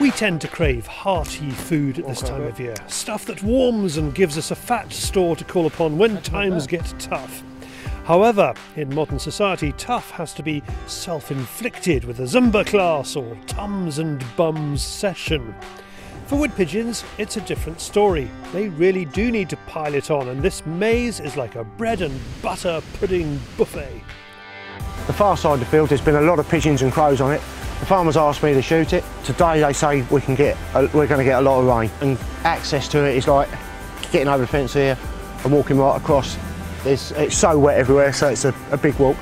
We tend to crave hearty food at this time of year, stuff that warms and gives us a fat store to call upon when times get tough. However, in modern society, tough has to be self inflicted with a Zumba class or Tums and Bums session. For wood pigeons, it's a different story. They really do need to pile it on, and this maize is like a bread and butter pudding buffet. The far side of the field, there's been a lot of pigeons and crows on it. The farmers asked me to shoot it. Today they say we can get, we're going to get a lot of rain, and access to it is like getting over the fence here and walking right across. It's, it's so wet everywhere, so it's a, a big walk.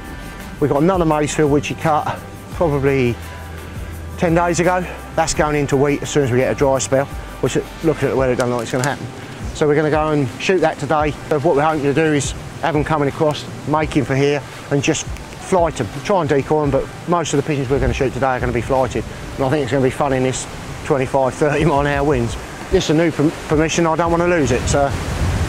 We've got another maize field which you cut probably 10 days ago. That's going into wheat as soon as we get a dry spell, which looking at the weather, don't know what's going to happen. So we're going to go and shoot that today. So what we're hoping to do is have them coming across, making for here, and just flight them. Try and decoy them, but most of the pigeons we're going to shoot today are going to be flighted. And I think it's going to be fun in this 25, 30 mile an hour winds. This is a new permission, I don't want to lose it. So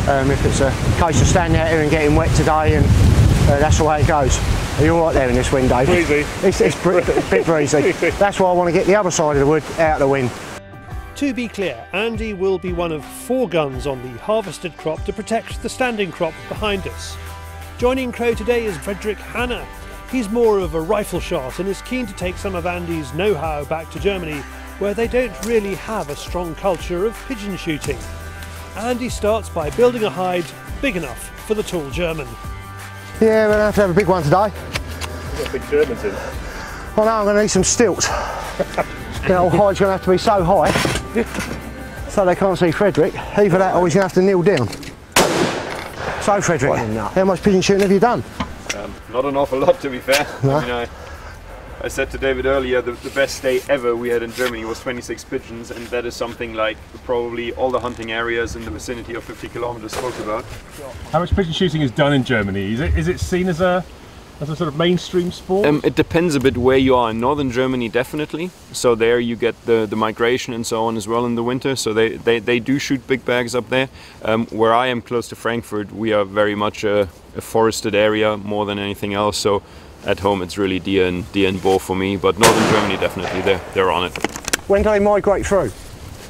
um, if it's a case of standing out here and getting wet today, and uh, that's the way it goes. Are you all right there in this wind, Dave? Breezy. It's, it's a bit breezy. That's why I want to get the other side of the wood out of the wind. To be clear, Andy will be one of four guns on the harvested crop to protect the standing crop behind us. Joining Crow today is Frederic Hanner, He's more of a rifle shot and is keen to take some of Andy's know how back to Germany, where they don't really have a strong culture of pigeon shooting. Andy starts by building a hide big enough for the tall German. Yeah, we're going to have to have a big one today. Got big Germans in. Well, now I'm going to need some stilts. the old hide's going to have to be so high so they can't see Frederic. Either that or he's going to have to kneel down. So, Frederic, how much pigeon shooting have you done? Um, not an awful lot, to be fair. No. I, mean, I, I said to David earlier, the, the best day ever we had in Germany was 26 pigeons, and that is something like probably all the hunting areas in the vicinity of 50 kilometers spoke about. How much pigeon shooting is done in Germany? Is it is it seen as a as a sort of mainstream sport? Um, it depends a bit where you are. In northern Germany, definitely. So there you get the, the migration and so on as well in the winter. So they, they, they do shoot big bags up there. Um, where I am close to Frankfurt, we are very much a, a, forested area more than anything else. So at home, it's really deer and deer and boar for me. But northern Germany, definitely, they're, they're on it. When do they migrate through?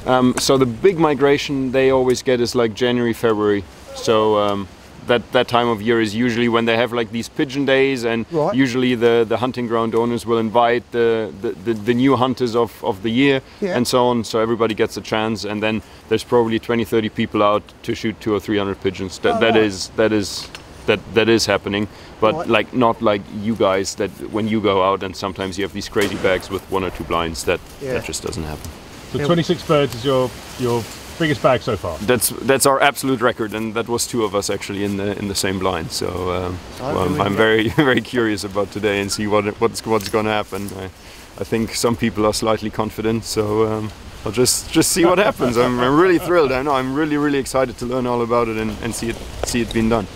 Um, so the big migration they always get is like January, February. So um, that that time of year is usually when they have like these pigeon days and right. usually the the hunting ground owners will invite the the, the, the new hunters of, of the year yeah. and so on so everybody gets a chance and then there's probably 20 30 people out to shoot two or 300 pigeons that oh, that right. is that is that that is happening but right. like not like you guys that when you go out and sometimes you have these crazy bags with one or two blinds that yeah. that just doesn't happen so 26 birds is your your biggest bag so far. That's that's our absolute record, and that was two of us actually in the in the same blind. So um, well, I'm, I'm very very curious about today and see what what's what's going to happen. I, I think some people are slightly confident, so um, I'll just just see what happens. I'm, I'm really thrilled. I know I'm really really excited to learn all about it and, and see it see it being done.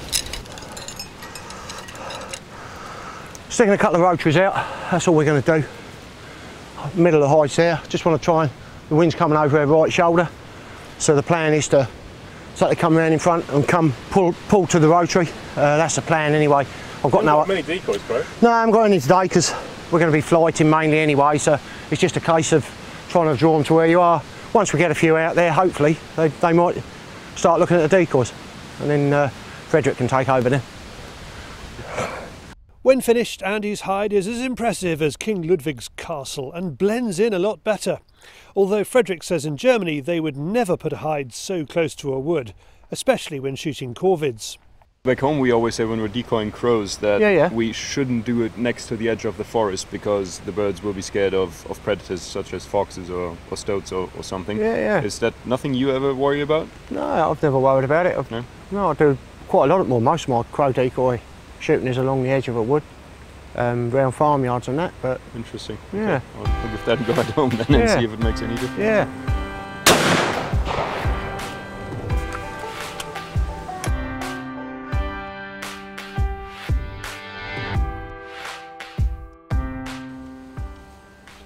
Sticking a couple of rotaries out. That's all we're going to do. Middle of the hides there. Just want to try and the wind's coming over our right shoulder. So the plan is to they come around in front and come pull pull to the rotary. Uh, that's the plan anyway. I've got no got many decoys, bro. No, I haven't got any today because we're going to be flighting mainly anyway. So it's just a case of trying to draw them to where you are. Once we get a few out there, hopefully they, they might start looking at the decoys, and then uh, Frederic can take over then. When finished, Andy's hide is as impressive as King Ludwig's castle and blends in a lot better. Although Frederic says in Germany they would never put a hide so close to a wood, especially when shooting corvids. Back home, we always say when we're decoying crows that yeah, yeah. we shouldn't do it next to the edge of the forest because the birds will be scared of, of predators such as foxes or, or stoats or, or something. Yeah, yeah. Is that nothing you ever worry about? No, I've never worried about it. I've, no? no, I do quite a lot more. Most of my crow decoy shooting is along the edge of a wood, um, round farmyards and that. But interesting. Yeah. Okay. I'll give that a go at home then yeah. and see if it makes any difference. Yeah.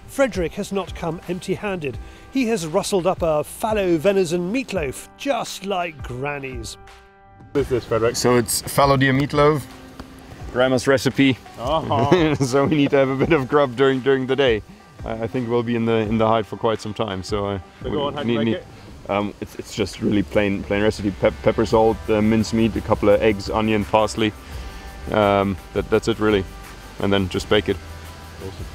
Frederic has not come empty handed. He has rustled up a fallow venison meatloaf, just like Granny's. What is this, Frederic? So it's fallow deer meatloaf, grandma's recipe. Uh-huh. so we need to have a bit of grub during during the day. I, I think we'll be in the in the hide for quite some time. So, uh, So go on, how do you make it? Um, it's, it's just really plain plain recipe: Pep, pepper, salt, uh, mincemeat, a couple of eggs, onion, parsley. Um, that, that's it really, and then just bake it. Awesome.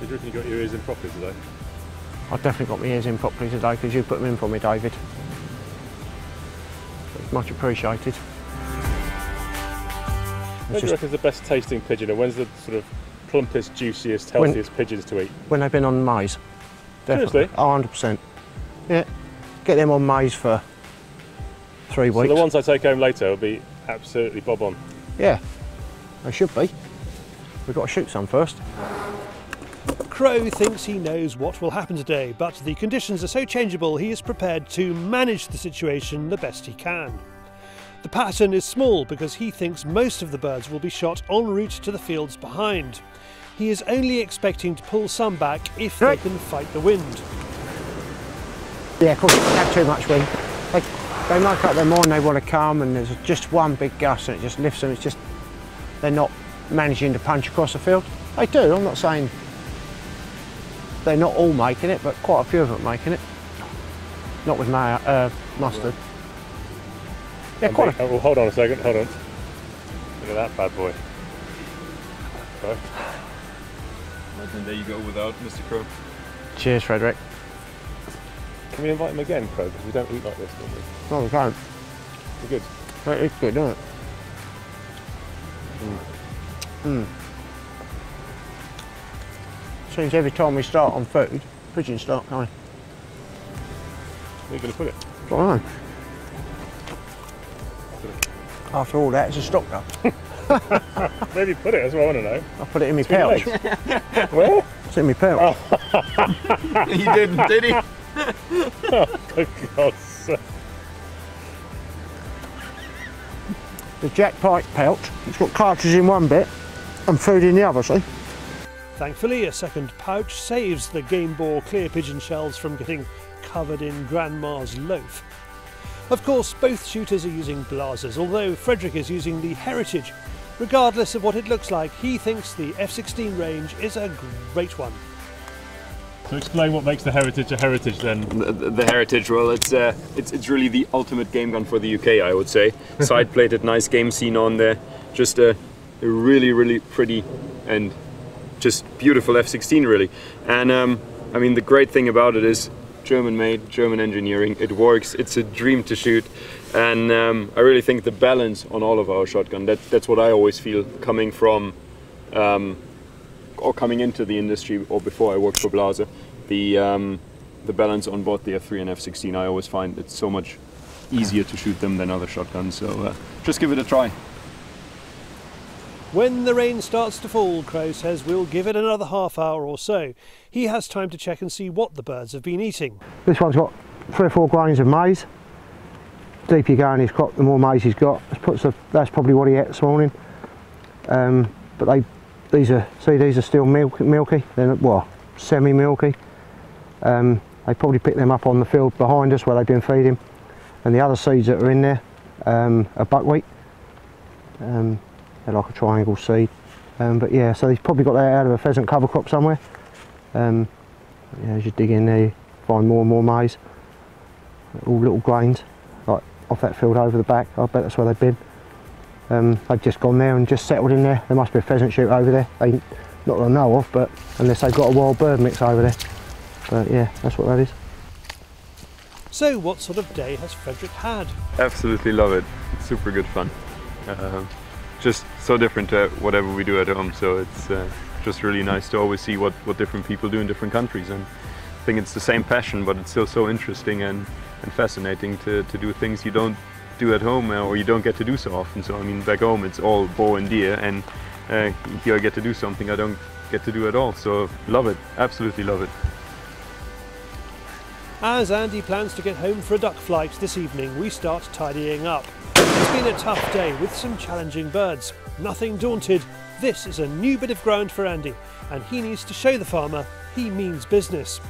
Did you reckon you got your ears in properly today? I've definitely got my ears in properly today because you put them in for me, David. Much appreciated. When do you just- reckon's the best tasting pigeon, and when's the sort of plumpest, juiciest, When- healthiest pigeons to eat? when they've been on maize. Definitely. Seriously? Oh, 100%. Yeah. Get them on maize for three So weeks. the ones I take home later will be absolutely bob on. Yeah, they should be. We've got to shoot some first. Crow thinks he knows what will happen today, but the conditions are so changeable he is prepared to manage the situation the best he can. The pattern is small because he thinks most of the birds will be shot en route to the fields behind. He is only expecting to pull some back if they can fight the wind. Yeah, of course, they have too much wind. They, they up their mind they want to come and there's just one big gust and it just lifts them. It's just, they're not managing to punch across the field. They do, I'm not saying they're not all making it, but quite a few of them are making it. Not with mayo, uh, mustard. Yeah, quite the- oh, well, hold on a second, hold on. Look at that bad boy. Okay. And there you go without Mr. Crow. Cheers, Frederic. Can we invite him again, Crow? Because we don't eat like this, do we? No, we can't. We're good. It's good, isn't it? Mm. Seems every time we start on food, pigeons start coming. Where are you going to put it? I don't know. After all that, it's a stock gun. Where have you put it? That's what I want to know. I put it in my pouch. legs. Where? It's in my pouch. Oh. he didn't, did he? For God's sake. The Jack Pyke pouch. It's got cartridges in one bit and food in the other, see? Thankfully, a second pouch saves the Gamebore clear pigeon shells from getting covered in Grandma's loaf. Of course, both shooters are using Blasers, although Frederic is using the Heritage. Regardless of what it looks like, he thinks the F16 range is a great one. So explain what makes the heritage a heritage then. The, the, the heritage, well, it's uh, it's it's really the ultimate game gun for the UK, I would say. Side plated, nice game scene on there, just a, a really really pretty and just beautiful F16 really. And um, I mean the great thing about it is German made, German engineering. It works. It's a dream to shoot, and um, I really think the balance on all of our shotgun. That that's what I always feel coming from. Um, or coming into the industry or before I worked for Blaser, the um, the balance on both the F3 and F16, I always find it's so much easier to shoot them than other shotguns. So uh, just give it a try. When the rain starts to fall, Crow says we'll give it another half hour or so. He has time to check and see what the birds have been eating. This one's got three or four grains of maize. Deeper you go in his crop, the more maize he's got. That's, the, probably what he ate this morning. Um, but they, these are, see, these are still milk, milky. They're well, semi-milky. Um, they probably picked them up on the field behind us where they've been feeding. And the other seeds that are in there um, are buckwheat. Um, they're like a triangle seed. Um, but yeah, so he's probably got that out of a pheasant cover crop somewhere. Um, yeah, as you dig in there, you find more and more maize. All little grains, like off that field over the back. I bet that's where they've been. Um, they've just gone there and just settled in there. There must be a pheasant shoot over there. They, not that I know of, but unless they've got a wild bird mix over there. But yeah, that's what that is. So, what sort of day has Frederic had? Absolutely love it. Super good fun. Um just so different to whatever we do at home. So it's uh, just really nice to always see what, what different people do in different countries. And I think it's the same passion, but it's still so interesting and, and fascinating to, to do things you don't do at home uh, or you don't get to do so often. So I mean, back home it's all bow and deer, and uh, here I get to do something I don't get to do at all. So love it, absolutely love it. As Andy plans to get home for a duck flight this evening, we start tidying up. It's been a tough day with some challenging birds. Nothing daunted, this is a new bit of ground for Andy, and he needs to show the farmer he means business.